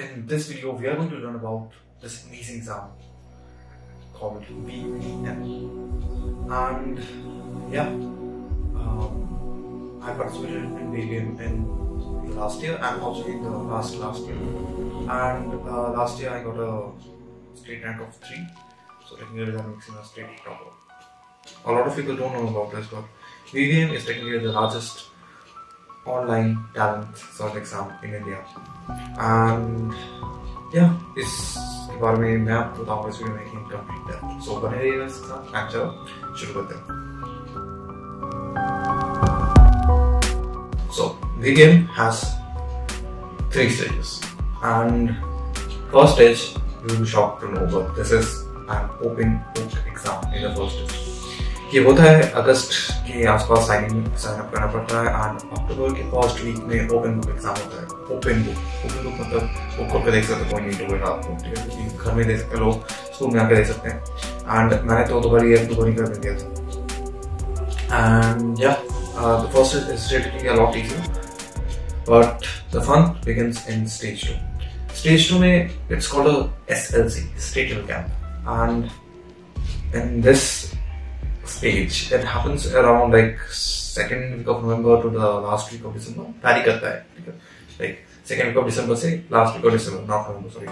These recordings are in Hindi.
in this video, we are going to learn about this amazing exam called VEM. And yeah, um, I participated in VEM in last year and also in the last last year. And uh, last year I got a state rank of 3. So technically that makes me a state topper. A lot of people don't know about this, but VVM is technically the largest online talent search exam in India. And yeah, इस के बारे में मैं आपको बताऊंगा इस वीडियो में कि कंप्लीट है सो बने रहिएगा इसके साथ एंड चलो शुरू करते हैं So VVM has three stages and first stage you will be shocked to know but this is an open book exam in the first stage. ये होता है अगस्त के आसपास साइन इन साइन अप करना पड़ता है एंड अक्टूबर के फ़र्स्ट वीक में ओपन बुक एग्ज़ाम होता है। ओपन बुक ओपन बुक मतलब बुक खोल के देख सकते कोई नहीं तो आपको है घर में दे सकते हैं, लोग स्कूल में आके दे सकते हैं। एंड मैंने तो दो बार ये दो बार कर दिया था। And yeah the first is relatively a lot easier but the fun begins in stage 2 stage 2 में it's called a SLC level camp and in this stage it happens around like second week of November to the last week of December vary करता है ठीक है like second week of December से last week of December not November sorry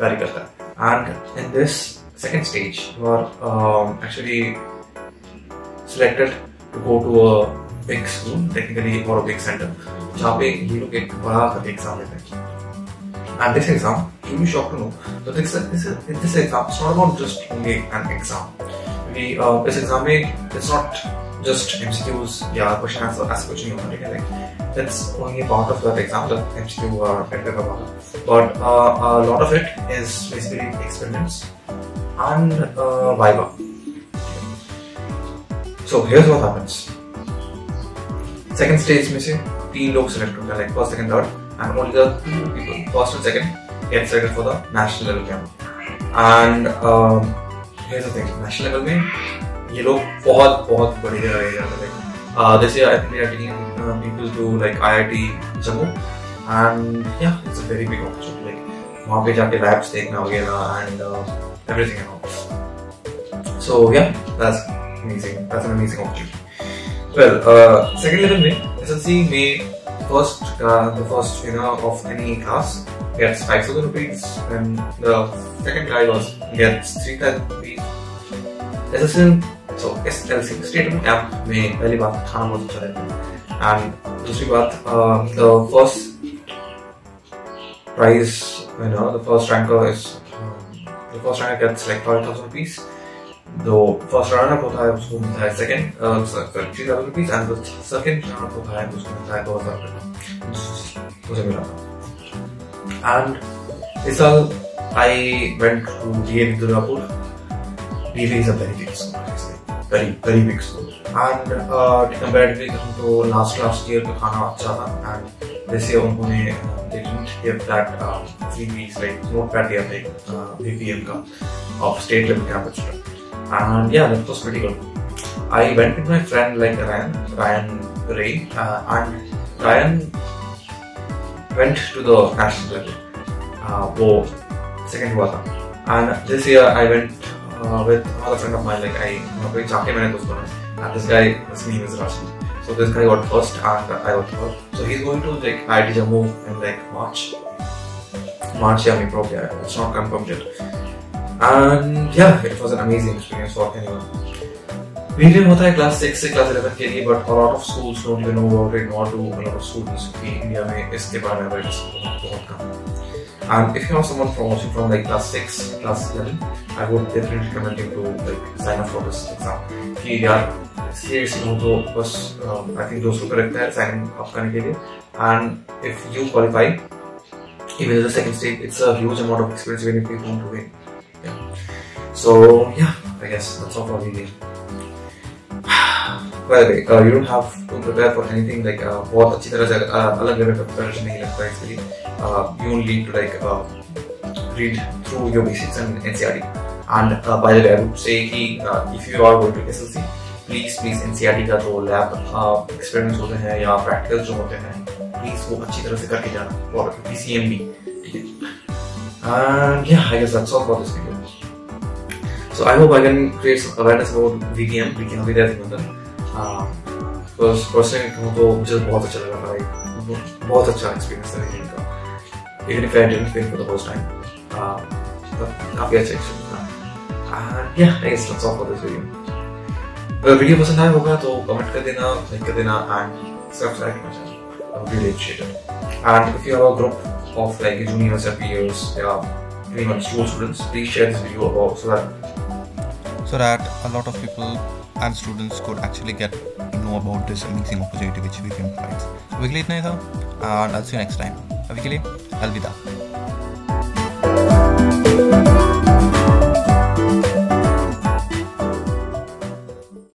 vary करता है and in this second stage you are um, actually selected to go to a big school technically or a big center जहाँ पे ये लोग एक बड़ा करके एग्ज़ाम लेते हैं and this exam you'll be shocked to know that this, this, this exam is not about just only an exam we uh, इस एग्जाम में it's not just MCQs या question answer ऐसा कुछ नहीं होता ठीक है like that's only a part of that exam that MCQ or better about but uh, a lot of it is basically experiments and uh, Viva so here's what happens second stage में से तीन लोग select होते हैं like first second third and only the two people first and second get selected for the national level camp and um, here's the thing national level में ये लोग बहुत बहुत बड़ी जगह ले जाते हैं uh, this year I think they are taking uh, people to like IIT Jammu and yeah it's a very big opportunity like वहाँ पे जाके labs देखना वगैरह and uh, everything and all so yeah that's amazing that's an amazing opportunity well uh, second level में SLC में first uh, the first winner of any class gets 5000 rupees and the second guy was gets 3000 rupees So SLC state of camp में पहली बात खाना बहुत अच्छा रहता है and दूसरी बात uh, the first prize winner the first ranker is um, the first ranker gets like 5000 rupees the first runner up होता है उसको मिलता है second uh, three thousand rupees and the second runner up होता है उसको मिलता है दो हज़ार रुपये मिला था and इस साल I went to DAV Durgapur Very big school very very big school and uh, comparatively तो last last year का खाना अच्छा था this year उन्होंने uh, uh, uh. Uh, went uh, with another friend of mine. Like I पे जाके मैंने दोस्त बनाए. And this guy, his name is Rashid. So this guy got first and I got third. So he's going to like IIT Jammu in like March. March, yeah, probably. It's not confirmed yet. and yeah it was an amazing experience for anyone VVM होता है क्लास सिक्स से क्लास इलेवन के लिए but schools don't even know about it nor do a lot of students कि इंडिया में इसके बारे में बहुत कम and if you know someone from watching from like class 6 class 11 I would definitely recommend you to like sign up for this exam कि यार seriously हो तो बस um, I think दोस्तों को रखता है sign up करने के लिए and if you qualify even in the second stage it's a huge amount of experience even if you don't win So yeah, I guess that's all for the video. By the way, uh, you don't have to prepare for anything like uh, बहुत अच्छी तरह से uh, अलग लेवल का preparation नहीं लगता इसके लिए. Uh, you only need to like uh, read through your basics and NCRT. And uh, by the way, I would say कि uh, if you are going to SLC, please please NCRT का जो lab uh, experiments होते हैं या practicals जो होते हैं, please वो अच्छी तरह से करके जाना और PCM भी And yeah, I guess that's all for this video. So I hope I can create some awareness about VTM Vidyarthi Mandan. Because personally कहूँ तो मुझे बहुत अच्छा लगा था बहुत अच्छा एक्सपीरियंस था even if I didn't win for the first time uh, but काफी अच्छा एक्सपीरियंस था and yeah I guess that's all for this video अगर वीडियो पसंद आया होगा तो कमेंट कर देना लाइक कर देना एंड सब्सक्राइब करना channel I would really appreciate it and if you have a group of like juniors or peers yeah anyone school students please share this video about so that so that a lot of people and students could actually get to know about this amazing opportunity which we can provide. So, weekly itna hi tha and I'll see you next time. अभी के लिए अलविदा।